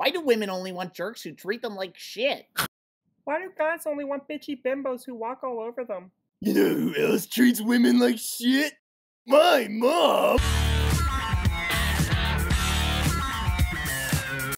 Why do women only want jerks who treat them like shit? Why do guys only want bitchy bimbos who walk all over them? You know who else treats women like shit? My mom!